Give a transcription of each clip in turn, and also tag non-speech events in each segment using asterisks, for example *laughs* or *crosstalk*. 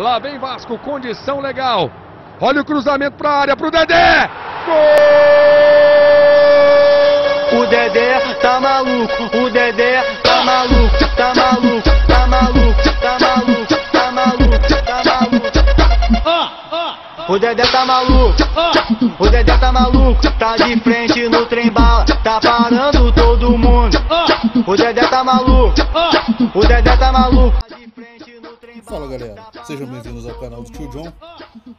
Lá vem Vasco, condição legal. Olha o cruzamento para a área, pro Dedé. Gol! O Dedé tá maluco, o Dedé tá maluco, tá maluco, tá maluco, tá maluco, tá maluco, tá maluco. O Dedé tá maluco, o Dedé tá maluco, tá de frente no trem bala, tá parando todo mundo. O Dedé tá maluco, o Dedé tá maluco. Fala galera, sejam bem-vindos ao canal do Tio John.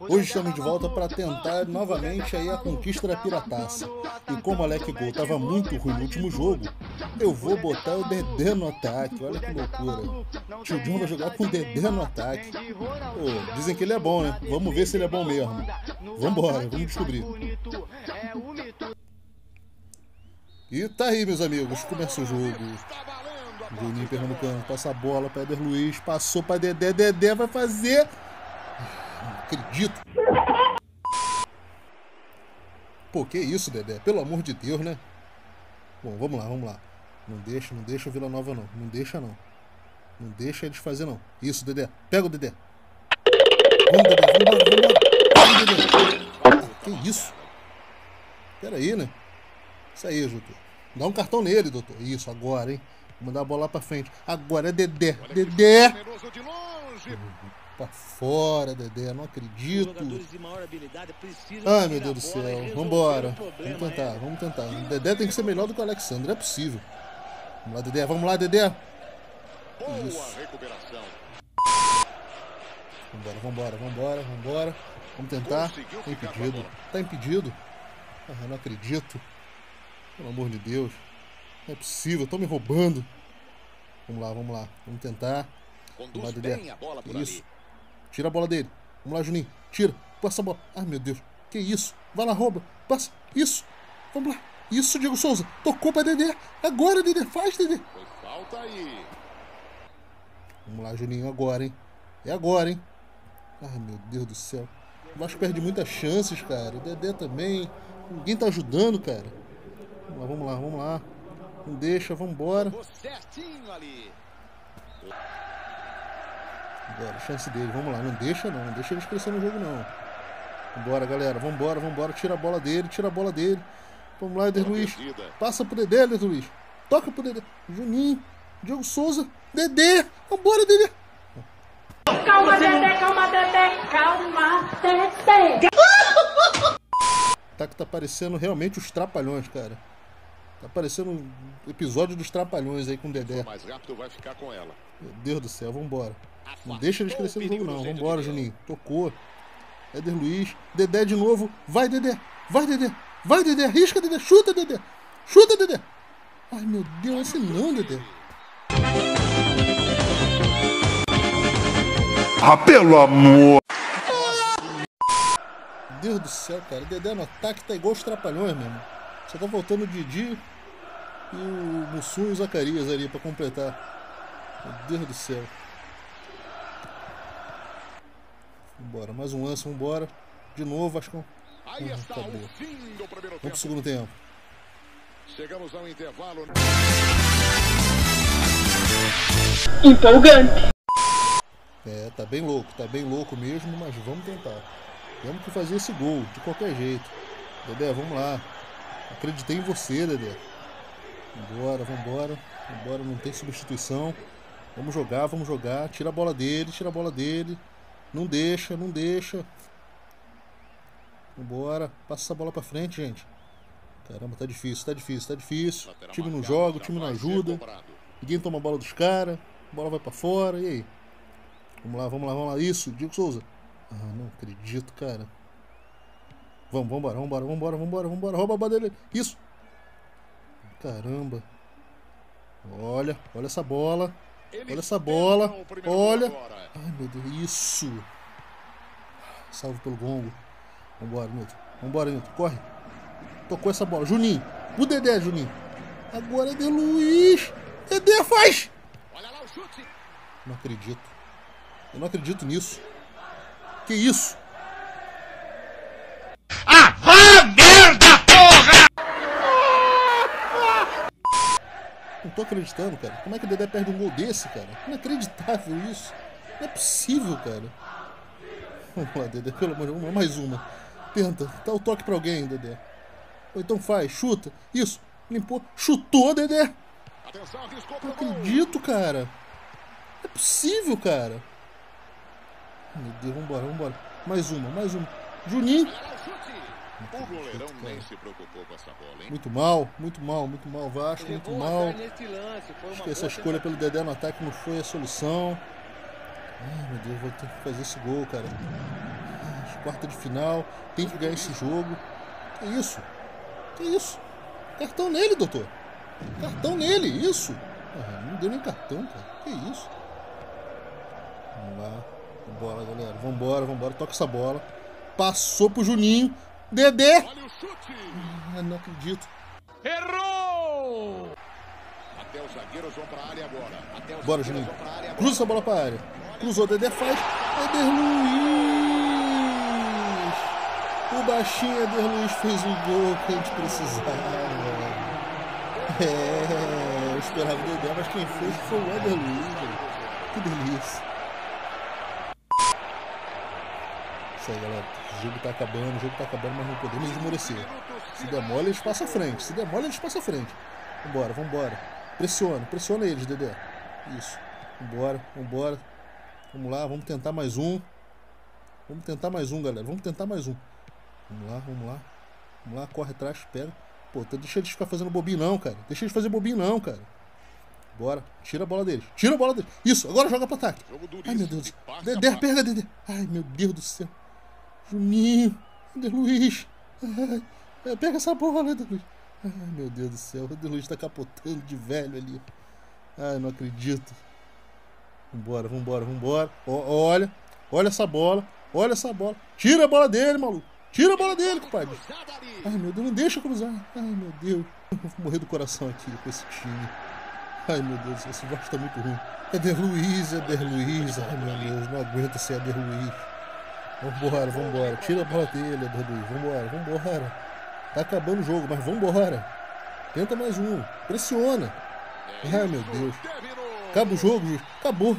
Hoje estamos de volta para tentar novamente aí a conquista da pirataça. E como o Alec Gol tava muito ruim no último jogo, eu vou botar o Dedé no ataque. Olha que loucura. Tio John vai jogar com o Dedé no ataque. Pô, dizem que ele é bom, né? Vamos ver se ele é bom mesmo. Vambora, vamos descobrir. E tá aí, meus amigos, começa o jogo. Juninho pegando o cano, passa a bola Eder Luiz, passou para Dedé, Dedé vai fazer. Não acredito. Pô, que isso, Dedé? Pelo amor de Deus, né? Bom, vamos lá, vamos lá. Não deixa, não deixa o Vila Nova não. Não deixa não. Não deixa eles fazer não. Isso, Dedé. Pega o Dedé. Vamos, Dedé. Vamos vamos. Vamos, Dedé. Que isso? Pera aí, né? Isso aí, doutor. Dá um cartão nele, doutor. Isso, agora, hein? Mandar a bola lá pra frente. Agora é Dedé. Dedé! Pra fora, Dedé. Não acredito. Ai, meu Deus do céu. Vambora. Vamos tentar, vamos tentar. O Dedé tem que ser melhor do que o Alexandre. É possível. Vamos lá, Dedé. Vamos lá, Dedé. Isso. Vambora, vambora, vambora, vambora. Vamos tentar. Tá impedido. Tá impedido. Ah, não acredito. Pelo amor de Deus. Não é possível, estão me roubando. Vamos lá, vamos lá. Vamos tentar. Vamos lá, Dedé. Isso. Tira a bola dele. Vamos lá, Juninho. Tira. Passa a bola. Ai, meu Deus. Que isso? Vai lá, rouba. Passa. Isso. Vamos lá. Isso, Diego Souza. Tocou pra Dedé. Agora, Dedé. Faz, Dedé. Falta aí. Vamos lá, Juninho. Agora, hein? É agora, hein? Ai, meu Deus do céu. O Vasco perde muitas chances, cara. O Dedé também. Ninguém tá ajudando, cara. Vamos lá, vamos lá, vamos lá. Não deixa, vambora. Agora, chance dele, vamos lá. Não deixa não, não deixa eles crescer no jogo não. Vambora, galera, vambora, vambora. Tira a bola dele, tira a bola dele. Vamos lá, Eder Luiz. Passa pro Dedé, Eder Luiz. Toca pro Dedé. Juninho, Diogo Souza, Dedé. Vambora, Dedé. Calma, Dedé, calma, Dedé, calma, Dedé. Tá que tá parecendo realmente os Trapalhões, cara. Tá parecendo um episódio dos Trapalhões aí com o Dedé. Mais rápido vai ficar com ela. Meu Deus do céu, vambora. Não deixa eles crescer no jogo não. Vambora, Juninho. Tocou. Éder Luiz. Dedé de novo. Vai, Dedé. Vai, Dedé. Vai, Dedé. Risca, Dedé. Chuta, Dedé. Chuta, Dedé. Ai, meu Deus. Esse não, Dedé. Ah, pelo amor! Deus do céu, cara. Dedé no ataque tá igual os Trapalhões mesmo. Só tá faltando o Didi e o Mussum e o Zacarias ali pra completar. Meu Deus do céu. Vambora, mais um lance, vambora. De novo, Vascão. Aí Hum, está acabou. o fim do primeiro Vamos pro segundo tempo. Chegamos ao intervalo. Empolgante. É, tá bem louco, tá bem louco mesmo, mas vamos tentar. Temos que fazer esse gol, de qualquer jeito. Dedé, vamos lá. Acreditei em você, Dedé. Vambora, vambora. Vambora, não tem substituição. Vamos jogar, vamos jogar. Tira a bola dele, tira a bola dele. Não deixa, não deixa. Vambora. Passa essa bola pra frente, gente. Caramba, tá difícil, tá difícil, tá difícil. O time não joga, o time não ajuda. Ninguém toma a bola dos caras. A bola vai pra fora. E aí? Vamos lá, vamos lá, vamos lá. Isso, Diego Souza. Ah, não acredito, cara. Vamos, vambora, vambora, vambora, vambora, vambora. Rouba a bola dele. Isso. Caramba. Olha, olha essa bola. Olha essa bola. Olha. Ai, meu Deus. Isso. Salvo pelo gongo. Vambora, Nilton. Vambora, Nilton. Corre. Tocou essa bola. Juninho. O Dedé, Juninho. Agora é de Luiz. Dedé faz. Olha lá o chute. Não acredito. Eu não acredito nisso. Que isso? Ah, vá merda, porra! Não tô acreditando, cara. Como é que o Dedé perde um gol desse, cara? Inacreditável isso. Não é possível, cara. *laughs* Vamos lá, Dedé, pelo amor de Deus, mais uma. Tenta, dá o toque pra alguém, Dedé. Ou então faz, chuta. Isso, limpou, chutou, Dedé. Não acredito, cara. É possível, cara. Meu Deus, vambora, vambora. Mais uma, mais uma. Juninho. Olha lá o chute. O goleirão nem se preocupou com essa bola, hein? Muito mal, muito mal, muito mal. Vasco, muito mal. azar nesse lance, foi uma Acho que essa escolha pelo Dedé no ataque não foi a solução. Ai, meu Deus, vou ter que fazer esse gol, cara. Quarta de final, tem que ganhar esse jogo. Que isso? Que isso? Cartão nele, doutor. Cartão nele, isso. Ah, não deu nem cartão, cara. Que isso? Vamos lá. Vambora, galera. Vambora, vambora. Toca essa bola. Passou pro Juninho. Dedé! Olha o chute. Ah, não acredito. Até os zagueiros vão pra área agora. Até os Bora, Juninho. Cruza essa bola pra área. Cruzou, Dedé faz. Eder Luiz. O baixinho Eder Luiz fez o gol que a gente precisava. É, eu esperava o Dedé, mas quem fez foi o Eder Luiz. velho. Que delícia. Isso aí, galera. O jogo tá acabando, o jogo tá acabando, mas não podemos esmorecer. Se der mole, eles passam à frente. Se der mole, eles passam à frente. Vambora, vambora. Pressiona, pressiona eles, Dedé. Isso. Vambora, vambora. Vamos lá, vamos tentar mais um. Vamos tentar mais um, galera. Vamos tentar mais um. Vamos lá, vamos lá. Vamos lá, corre atrás, pega. Pô, tá- deixa eles ficar fazendo bobinho não, cara. Deixa eles fazer bobinho não, cara. Bora. Tira a bola deles. Tira a bola deles. Isso, agora joga pro ataque. Ai, meu Deus. Dedé, pega, Dedé. Ai, meu Deus do céu. Juninho. Eder Luiz. Ai, pega essa bola, Eder Luiz. Ai, meu Deus do céu. O Eder Luiz tá capotando de velho ali. Ai, não acredito. Vambora, vambora, vambora. Ó, olha. Olha essa bola. Olha essa bola. Tira a bola dele, maluco. Tira a bola dele, compadre. Ai, meu Deus, não deixa cruzar. Ai, meu Deus. Eu vou morrer do coração aqui com esse time. Ai, meu Deus, esse voto tá muito ruim. Eder Luiz, Eder Luiz. Ai, meu Deus, não aguento ser Eder Luiz. Vambora, vambora. Tira a bola dele, Luiz. Vambora, vambora. Tá acabando o jogo, mas vambora. Tenta mais um. Pressiona. Ai, meu Deus. Acaba o jogo, juiz. Acabou.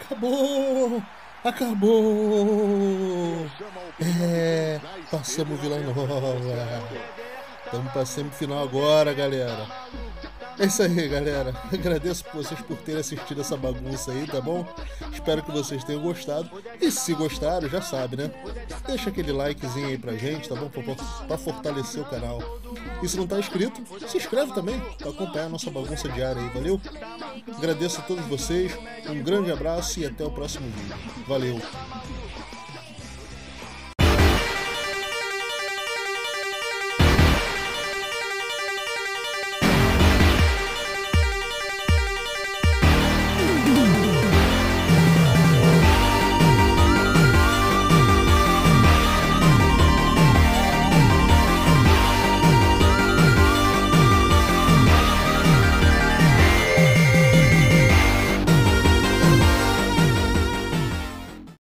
Acabou. Acabou. É, passamos Vila. Nova. Estamos para semifinal agora, galera. É isso aí, galera. *laughs* Agradeço vocês por terem assistido essa bagunça aí, tá bom? Espero que vocês tenham gostado. E se gostaram, já sabe, né? Deixa aquele likezinho aí pra gente, tá bom? Pra, pra fortalecer o canal. E se não tá inscrito, se inscreve também pra acompanhar a nossa bagunça diária aí, valeu? Agradeço a todos vocês, um grande abraço e até o próximo vídeo. Valeu!